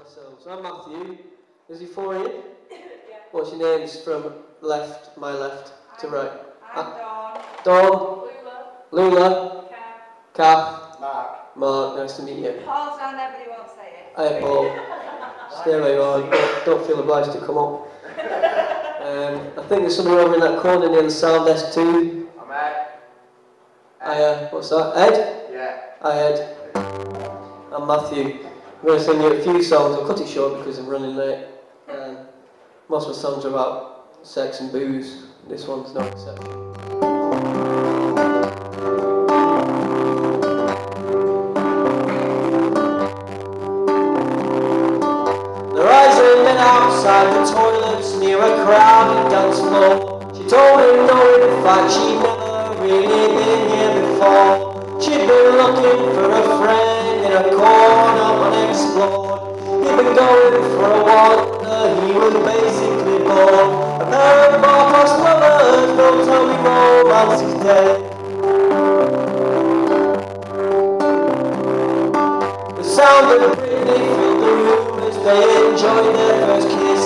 ourselves. I'm Matthew. Is he for you? yeah. What's your names from left, my left to I'm, right? I'm Dawn. Dawn, Lula. Lula, Kath. Kath, Mark. Mark. Nice to meet you. Paul's down there, but he won't say it. Hi, Paul. Stay where you are. Don't, don't feel obliged to come up. Um, I think there's somebody over in that corner near the sound desk too. I'm Ed. Hi, uh, what's that? Ed? Yeah. Hi, Ed. I'm Matthew. I'm going to sing you a few songs. I'll cut it short because I'm running late. Um, most of my songs are about sex and booze. This one's no exception. The rising men outside the toilets near a crowded dance floor. She told him no, in fact she'd never really been here before. She'd been looking going for a wander, he was basically bored. A pair of bar-crossed lovers, tell me romance is dead. The sound of Britney filled the room as they enjoyed their first kiss.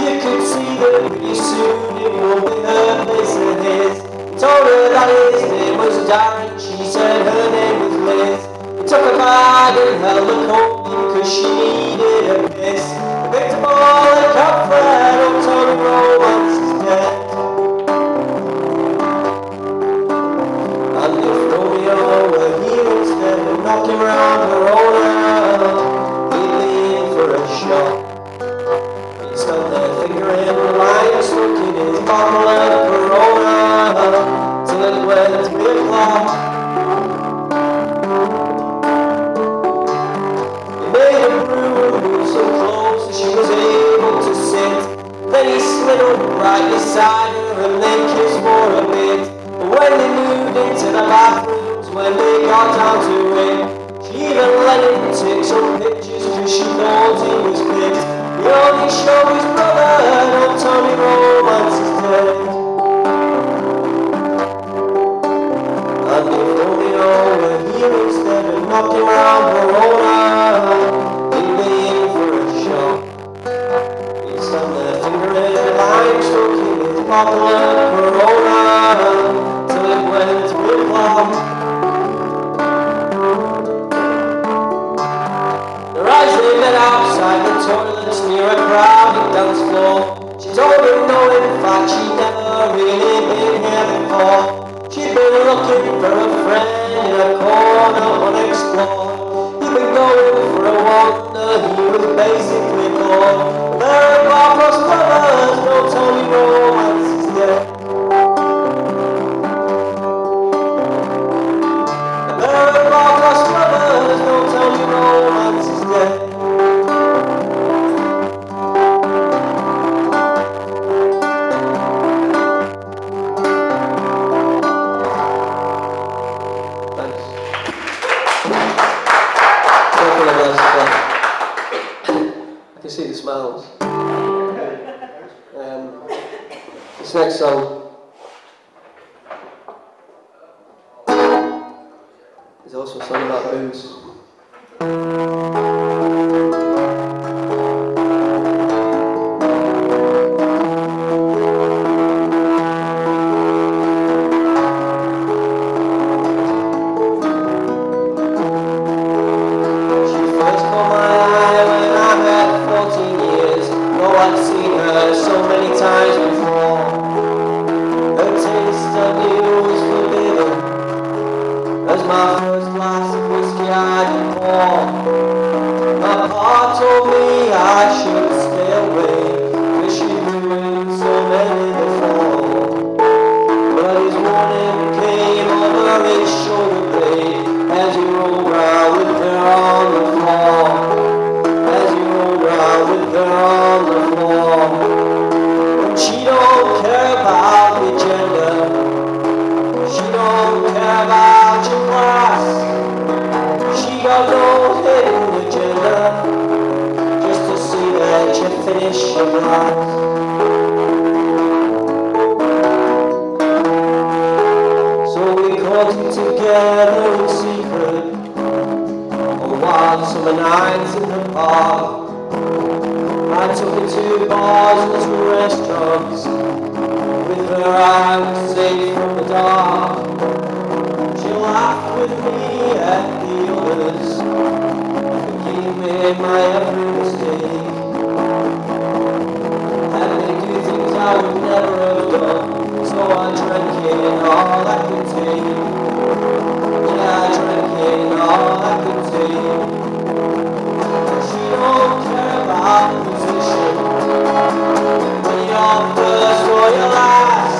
You could see that pretty soon it would be her place and his. Told her that his name was Darren, she said her name was Liz. Took a bag and held her coat because she needed a piss. They picked up all the campfire, don't tell me romance is dead. And if Romeo were here instead of knocking round Verona, he'd be for a shot. He'd stand there fingering the line, smoking his bottle of Corona, till it went three o'clock. Only showed his brother, don't tell me nights in the park I took her to bars and to restaurants. With her I was safe from the dark. She laughed with me at the others. Forgave me my every mistake. Had me do things I would never have done. So I drank in all I could take. Yeah, I drank in all I could take. About position. When you're first or you're last.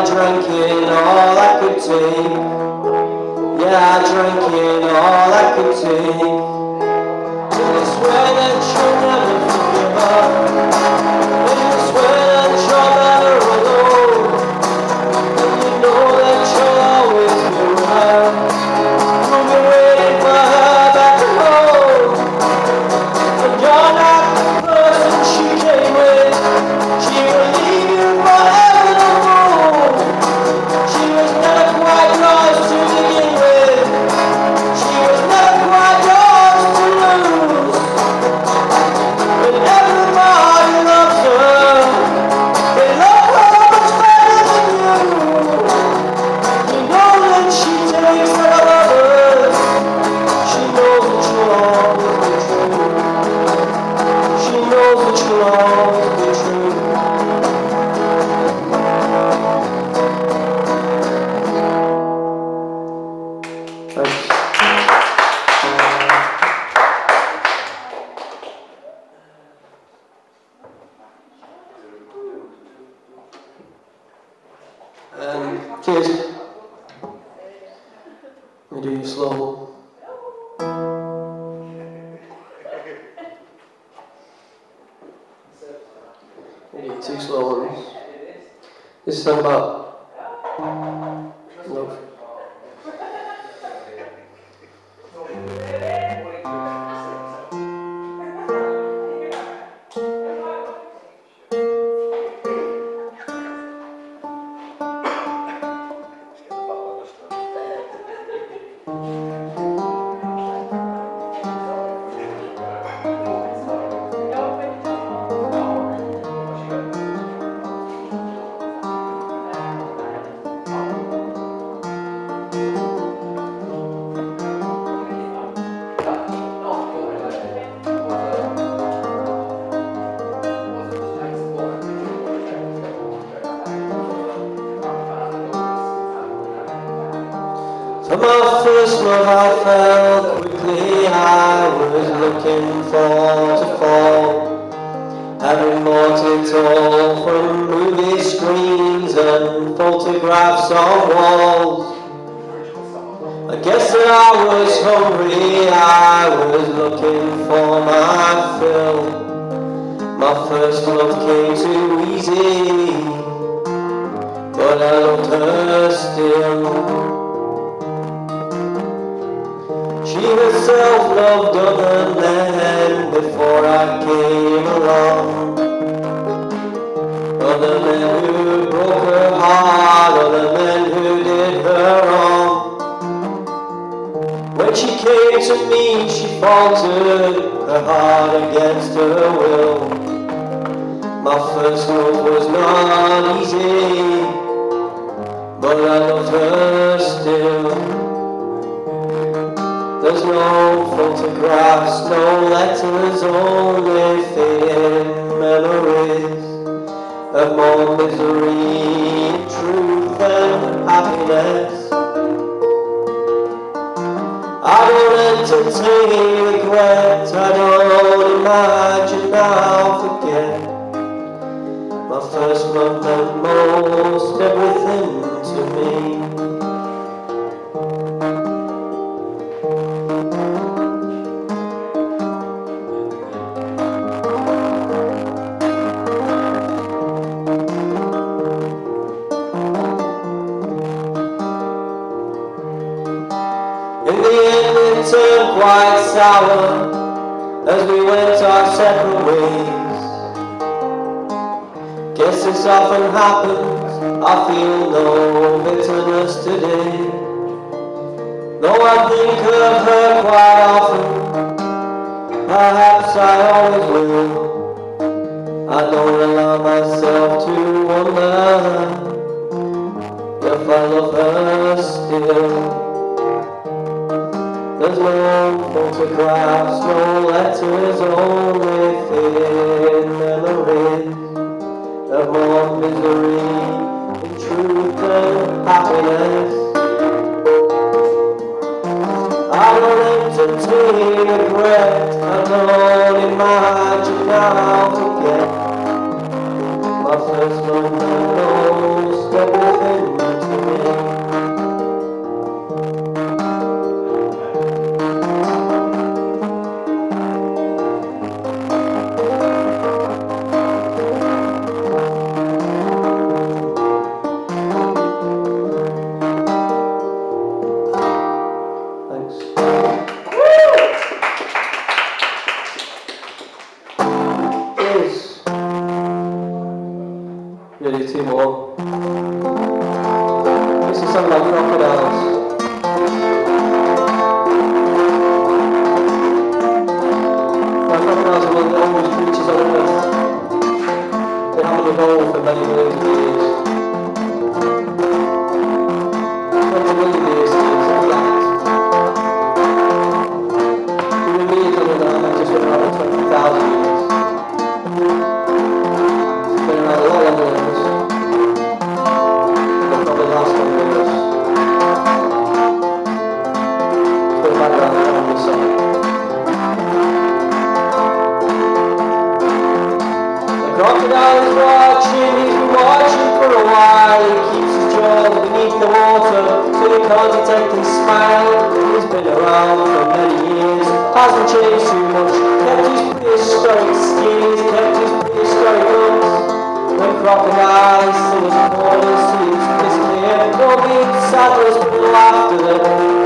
I drank in all I could take. Yeah, I drank in all I could take. Till I swear that you'll never forgive her. Um. Let me do you slow. Me do two slow ones. This is about for to fall. Having bought it all from movie screens and photographs on walls. I guess that I was hungry, I was looking for my fill. My first love came too easy, but I loved her still. She herself loved other men before I came along. Other men who broke her heart, other men who did her wrong. When she came to me, she faltered, her heart against her will. My first love was not easy, but I loved her still. There's no photographs, no letters, only fading memories of more misery, truth and happiness. I don't entertain regret, I don't imagine I'll forget my first month and more. happens, I feel no bitterness today. Though I think of her quite often, perhaps I always will. I don't allow myself to wonder if I love her still. There's no photographs, no letters, only faded memories. Of whole misery in truth and happiness. I don't entertain regret, I don't imagine I'll forget my first moment. around for many years, hasn't changed too much, kept his prehistoric skins, kept his prehistoric guns. When crocodiles in his corners seems to disappear, no big saddles pull after them.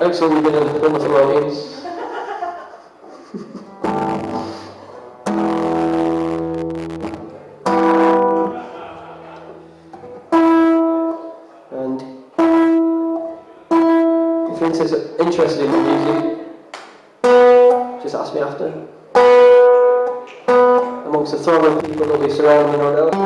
actually dengan Thomas Robbins and if Vince is interested in music just ask me after. Amongst the throng of people that we surround surrounding our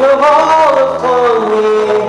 of all the me.